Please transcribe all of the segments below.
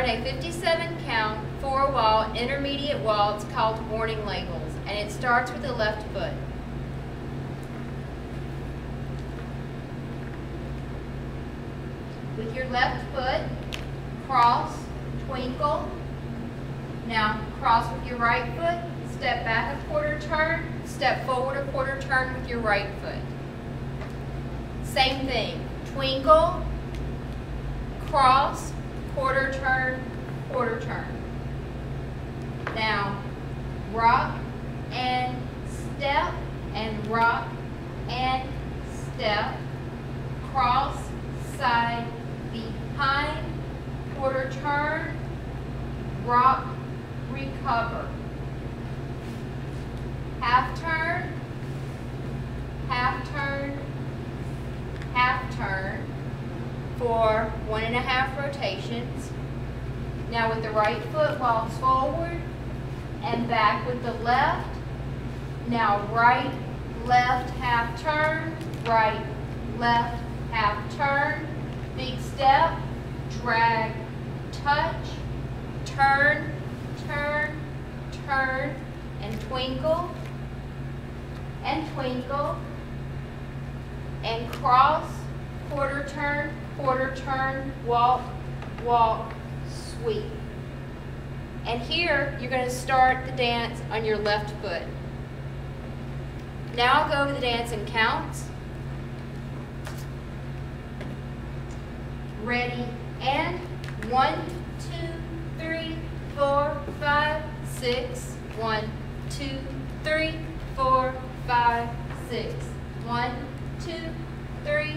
learn a 57 count, four wall, intermediate waltz called warning labels, and it starts with the left foot. With your left foot, cross, twinkle. Now cross with your right foot, step back a quarter turn, step forward a quarter turn with your right foot. Same thing, twinkle, cross, quarter turn, quarter turn. Now, rock and step, and rock and step, cross, side, behind, quarter turn, rock, recover. Half turn, half turn, half turn for one and a half rotations. Now with the right foot walks forward and back with the left. Now right, left, half turn, right, left, half turn, big step, drag, touch, turn, turn, turn, and twinkle, and twinkle, and cross, quarter turn, quarter turn, walk, walk, sweep. And here, you're going to start the dance on your left foot. Now I'll go over the dance and count. Ready, and one, two, three, four, five, six. One, two, three, four, five, six. One, two, three,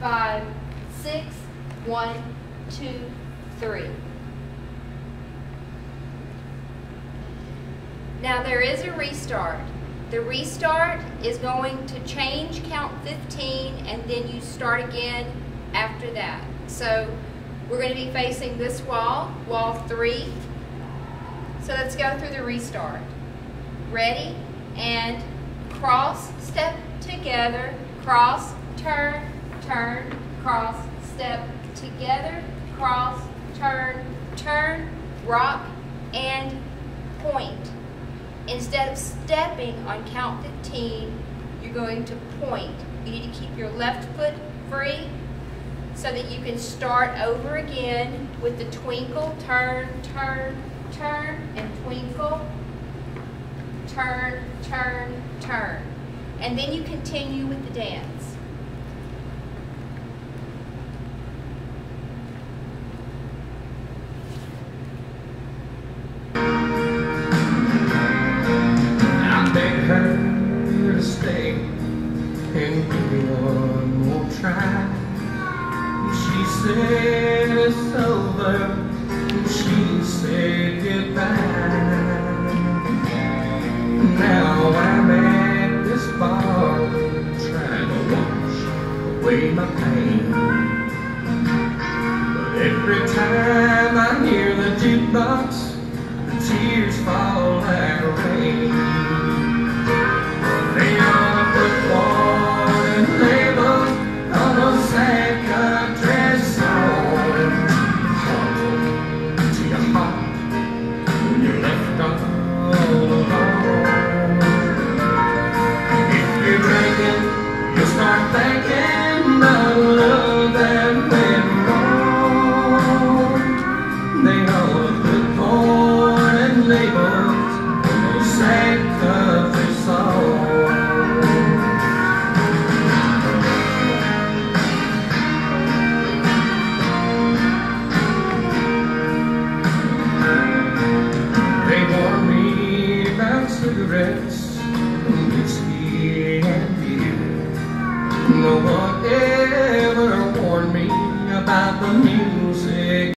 five, six. One, two, three. Now there is a restart. The restart is going to change count 15 and then you start again after that. So we're going to be facing this wall, wall three. So let's go through the restart. Ready? And cross, step together, cross, turn, turn, cross, step together, cross, turn, turn, rock, and point. Instead of stepping on count 15, you're going to point. You need to keep your left foot free so that you can start over again with the twinkle, turn, turn, turn, and twinkle, turn, turn, turn. And then you continue with the dance. One more try. She said it's over. She said goodbye. Now I'm at this bar trying to wash away my pain. About cigarettes, whiskey, and beer. No one ever warned me about the music.